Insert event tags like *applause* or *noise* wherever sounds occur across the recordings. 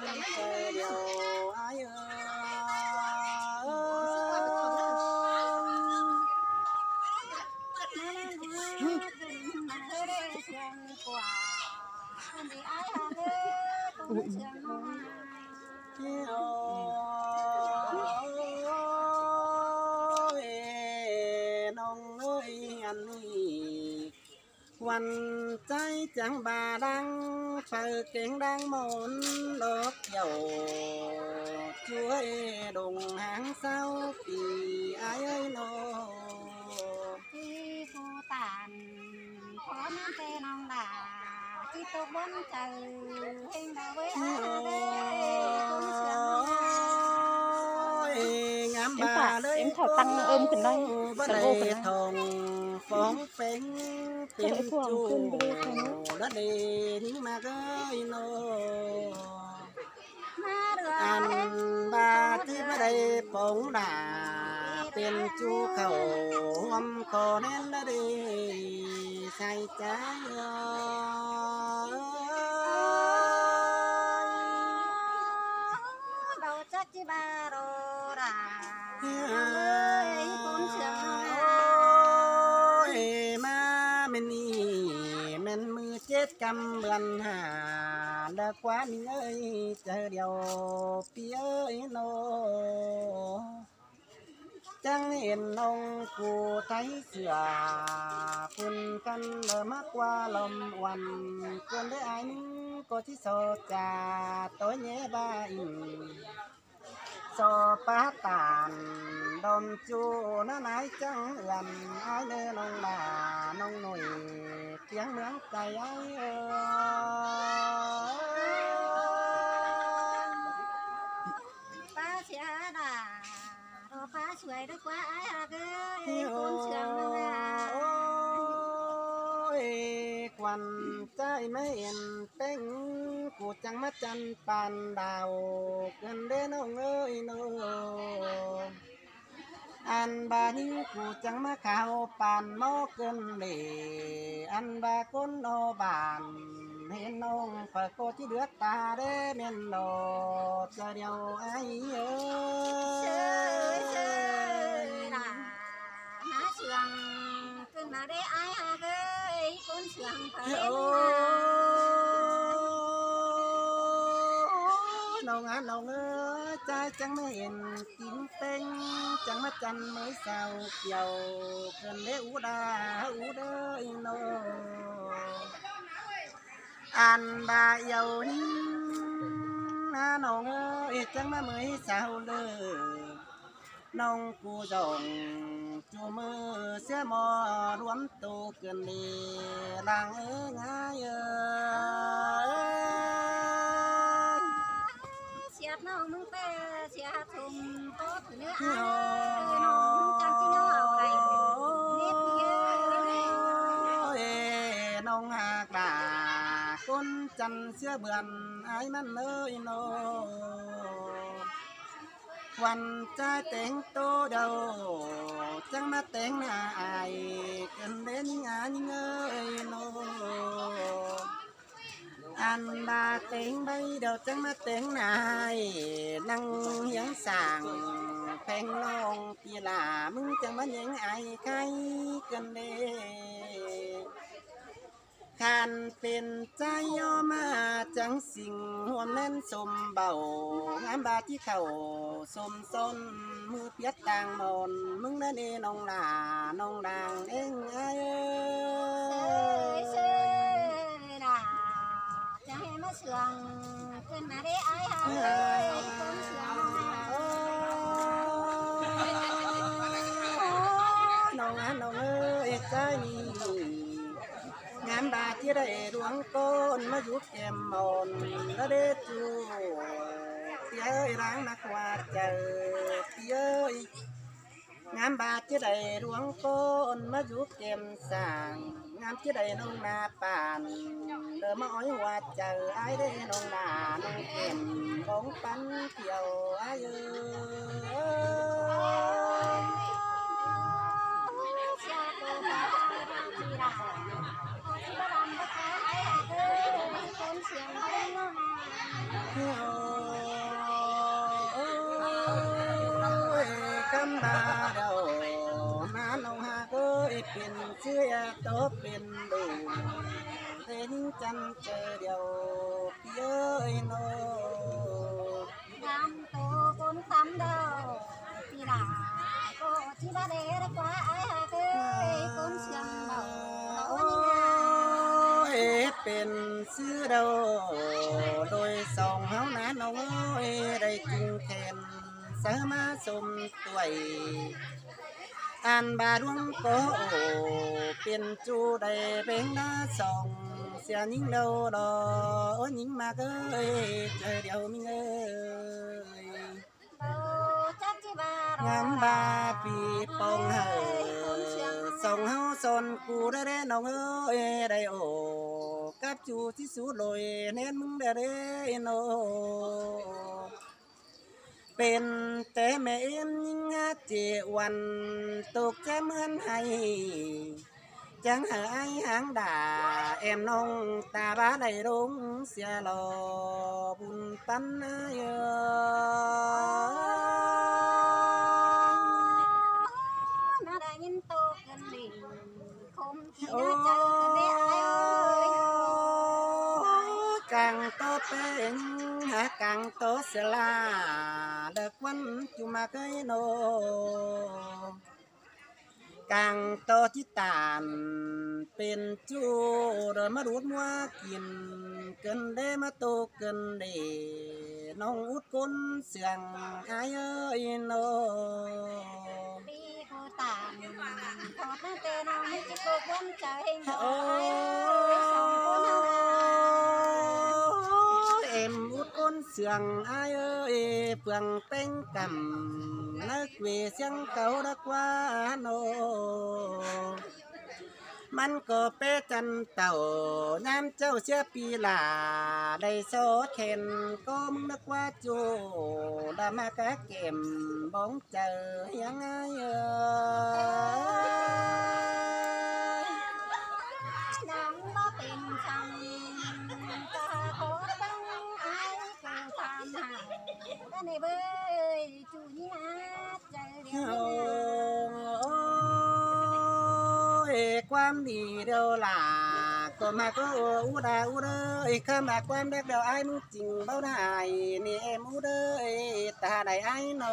Dios. mình trái chẳng bà đang sự kiện đang muốn đốt dầu. Chuối đùng hàng sau thì ai ơi nô. Khi cô tàn có nam tê non đà khi tôi bốn chờ hình đã với ai đây? Em thảo tăng ôm cần đây cần ô cần phóng phén tìm chủ đất đến mà cái nó ăn ba tí bà đây phóng đà tiền chu khẩu hôm còn nên đi sai trái ơi căm lần hà đã quá mình ơi, chờ điều phía ấy nô. Chẳng hiền ông cụ thấy sửa, phun căn đờ mắt qua lòng hoàn quân đứa anh có chí sổ trà, tối nhé ba in so phá tàn, đom chu, nó nái chẳng gần ai nơi nông bà, nông nổi เสียงเหมือนใจไอ้เอฟ้าเสียดาโอ้ฟ้าสวยด้วยกว่าไอ้ฮักเอ้ยคนเชื่องเลยโอ้ยควันใจไม่เห็นเต้งกูจังมาจันปานดาวเกินเด้น้องเอ้ยน้อง ăn ba hiu cụ chẳng mà khao bàn mó cơn để ăn ba côn ô bàn hiền ông phật cô chỉ đứa ta để miền đồ chờ điều ai ơi chơi là há cơn mà để ai à, à ơi côn sườn phải nông ăn nông ơi trai trắng hiền tím tinh chẳng mất chăn mới sao kiều cần để ú đa, ú đơ nô. An ba yêu na nong ơi chẳng mắt mới sao lơ. Nong cu rồng chu mơ xe mò đuón tô cần đi làng ơi ngái ơi nông hạc bà con chăn xưa vườn ai mắn nơi nô quan cha tiếng tô đầu chẳng mắt tiếng là ai cần đến nhà những ơi nô ăn ba tiếng bay đầu chẳng mắt tiếng này, năng hiến sàng. แต่งน้องอีหลามึงจะมาแย่งไอ้ใครกันเด้ขันเป็นใจยอมาจังสิ่งหัวแม่นสมเบางามบาที่เขาสมซนมือเปียดต่างมนมึงนั่นเองน้องหลาน้องดางเองไอ้เอ้ยดาจะให้มาเสืองขึ้นมาได้ไอ้เอ้ นบาที่ได้ดวงก้นมาอยู่แก้มมนแล้วได้จูเตี้ยเอ้ยร้างนักว่าเจอเตี้ยเอ้ยงานบาที่ได้ดวงก้นมาอยู่แก้มสางงานที่ได้น้องนาป่านเดิมมาอ้อยว่าเจอไอ้ได้น้องนาน้องเข็มของปันเที่ยวไอ้เอ้ย có bên đủ đến chăn chờ điều ơi nó làm tổ con tắm đâu. Thì là cô chỉ đã để đấy quá ai hà cái con sương đầu bên xứ đâu. Đôi sòng háo nát nông ơi đây kinh khen. Sớm má xôm tuổi An ba đuông cố tiền chu đầy bên đã sông. xe những đâu đó ôi những mà cơ trời đèo mình ơi. Ngắm ba phi bông hờ sông hao son cù đê đê nồng ơi đầy ổ. Cáp chu tí sú lồi nên mưng đê đê nô เสียนิ่งเดาดอโอ้นิ่งมาเอ้ยเจอเดียวมิงเอ้ย Đâu chắc chỉ ba rồi งามบาปีปองเฮา Con sương ส่งเฮาสนกูได้เด้น้องเอ้ยได้โอกับจูที่สุดเลยเน้นมึงได้เด้โนเป็นแต่แม่เอ็มยิ่งหาเจวันตกใจเหมือนให้ จังหายหางด่าแอมน้องตาบ้าได้ล quanh chú mà cái nô. Càng to chí tàn bên chú rồi mà đút mua kìm cần để mà tô cần để nông út côn sườn. Ai ơi nô. Tàn, có tên nó hết cô quân trời hình เสียงเก่าดักว่าโน มันก็เป้จันเต่าน้ำเจ้าเสียปีหลาได้โซเข็นก็มึงนึกว่าจูดามากะเก็มบ้องเจอยังไงเออ với quan đi đâu là? Còn mà có u đà u đơ. Không mà quan đất đâu ai muốn chỉnh bao đại nè em u đơ ta đại ai nô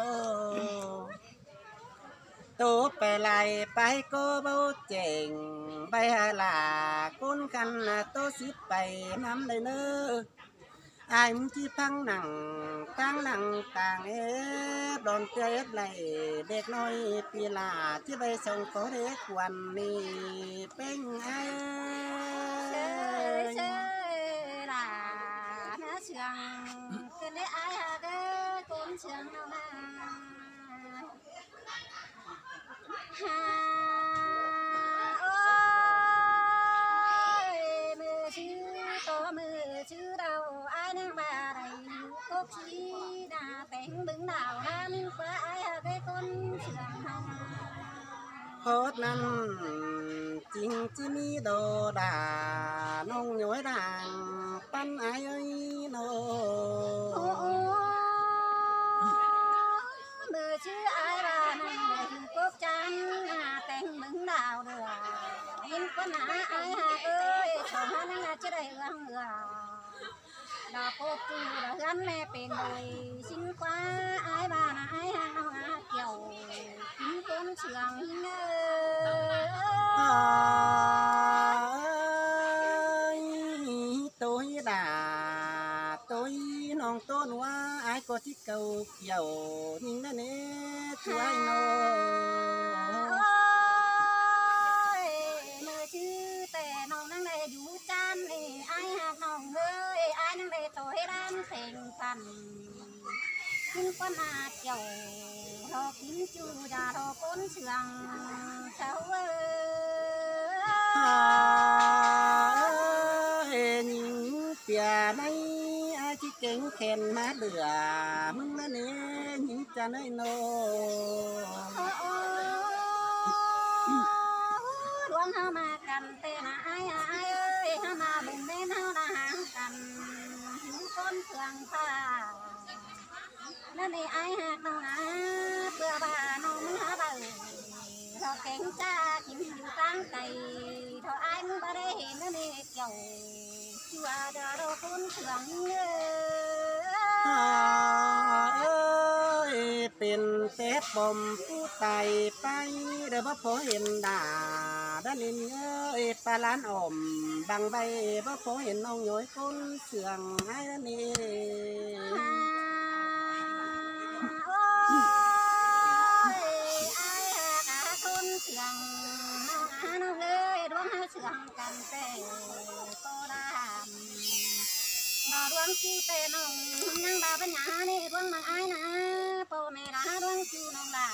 Tố bè lại bay cô bao chỉnh bay là con khăn tô xít bay nắm đây nữa ai muốn chi phăng nặng tăng nặng càng ép, đòn tết lại đẹp nói pi là chi bay sông có đế quan ni bên ai chơi ơi. là nó sương cái đấy ai hà cái con sương nào mà nào ham quá ở cái con hốt năm chính chi mi đồ đà nông nhối đàng pan ai ơi nô. Mưa chứ ai là nằm cốt chăn à tên mừng đào được nhìn con á ai hà ơi sổ hoa năng là chứ đầy ương ngừa đó cô cư đó gắn mẹ bền đời xin quá. chi cầu giàu nhưng nó nè chú ai nó nơi chứ tè nòng năng lệ dù chan thì ai hát nòng ơi ai năng lệ tối đan thành thần. Nhưng con hạt giàu họ kiếm chú già họ con sường cháu ơi. Những bè này เปียในไอ้ที่เก่งแขนมาเดือมึงนั่นเองยิงจะได้โนดวงเฮามากันเตนะอ้ายอ้เอ้ยเฮามาบุญเล่นเฮานะหางกันหิวคนเครื่องผ้านั่นเองไอ้หักน้องอาเพื่อบ้าน้องมึงหาเบาเธอเก่งจ้ากินอยู่กลางไก่เธอไอ้มึงบ่ได้เห็นนั่นเองเกี่ยว เดอโดคุณเถื่อนเง อ่าเอ้ยเป็นเศษบอมผู้ไตไปเด้อบ่พอเห็นดาด้านนี้เอ้ยปลาล้านอ่อมบางใบบ่พอเห็นน้องย้อยก้นเสื่องให้ด้านนี้ โอ้ยไอ้หากาคนเสียงน้องอาน้องเอ้ sướng cầm tên cô đàm. Bà ruộng chú tê nông nâng bà bên nhà nê ruộng mang ai nà. Bố mẹ đã ruộng chú nông là.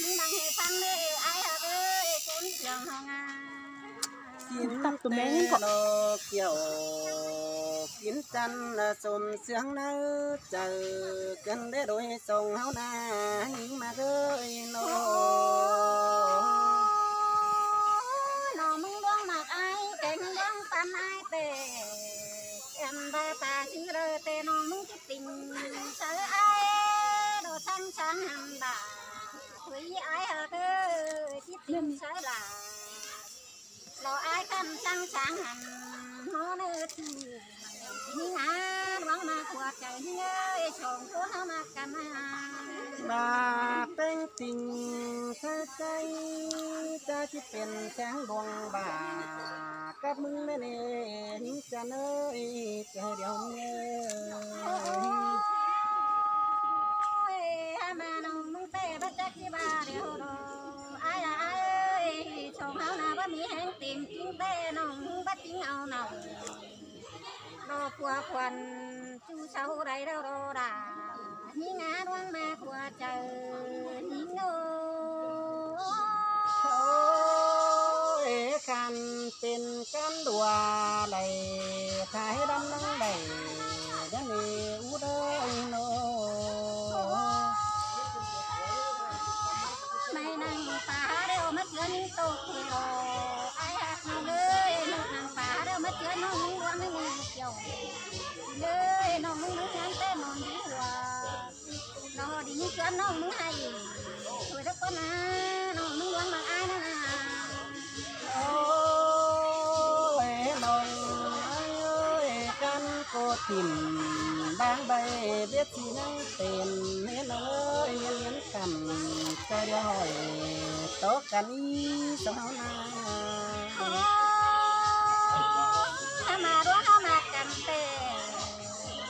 Nhưng đang hệ phăng nê ai hả vơi cún trường hồng à tập tụi mẹ những cậu. Kiểu kiến chăn sồm sướng nơ chờ cân đế đôi sông háo na nhưng mà gơi nô. ดวงปันไอ้เตะเอ็มบาตาชื่อเรเตน้องมึงคิดติงเสือไอ้โดช่างช่างหันดาคุยไอ้เฮอเตอคิดติงเสือลาเราไอ้กันช่างช่างหันโมเนื้อทีนี่งานวังมาขวดใจเงยชงตัวเฮามากันมา บาเป็นจริงเธอใจจะที่เป็นแสงดวงบา กับมึงแน่เองจะเนยเจอเดียวเนย มาน้องมึงเต้บัจักที่บ้าเดียวดอไอ้ไอ้เอ้ยชงเฮานาบ่มีแหงติ่มจริงเต้น้องบัดจริงเอาเนาดอขัวควันจูเช้าไรเดารอดาหิงาดวงมาขัวเจอหิงโง่ โ tin can đùa đầy, thái đâm nắng đầy đất nì út ông nô. Mày nang phá đeo mất gần tô kêu ai hát nó lơi nó nang phá đeo mất gần nó muốn quan nó nghe chiều lơi nó muốn nó ngán tê mòn đi hòa nó đi như gần nó muốn hay. Rồi đất con ai ทิมบางใบเบียดสีนั่งเต็มเห็นเอ้ยเลี้ยงกันใจเดียวหอยโตะกันอีสาวนาโอ้ามาด้วยเข้ามากันเต้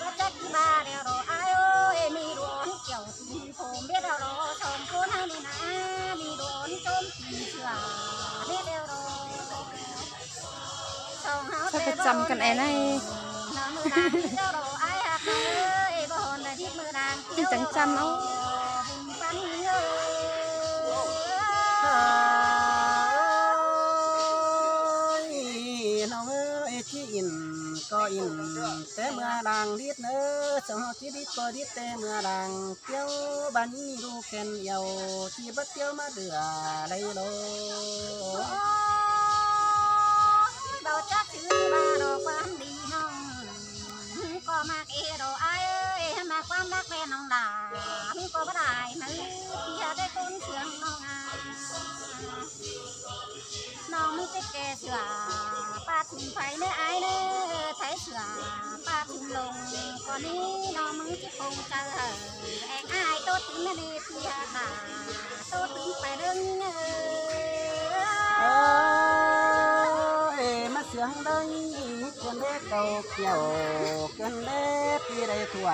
ว่าจะกี่บาเดียวรออายโอ้ยมีดวนเกี่ยวตีผมเบี้ยเดียวรอชมคนให้นี่นะมีดวนจมตีเชือเบี้ยเดียวรอชมเฮาถ้าเต้ประจำกันแอนให้น้ chứ chẳng chăm đâu có in té mưa đàng lít nữa sống họ chỉ biết có biết té mưa đàng tiêu bắn ru kèn dầu chỉ bất tiêu mà đưa đây đồ bao chắc thứ ba đồ quan đi ก็ได้นะที่จะได้ต้นเสียงน้องอาน้องมึงจะแก่เสือป้าถึงไฟเนื้อไอ้เนื้อไทยเสือป้าถึงลงก่อนนี้น้องมึงจะคงเจอแองอ้ายโตถึงนั่นเองที่หาโตถึงไปเรื่องเงเอ้ย chẳng đánh chân đế cầu kiểu chân đế phía đây thua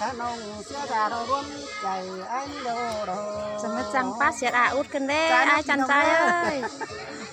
sa nông sẽ ra đâu luôn chạy anh đâu đâu chẳng mất chẳng phát sẽ à út chân đế ai chẳng tay ơi? *laughs*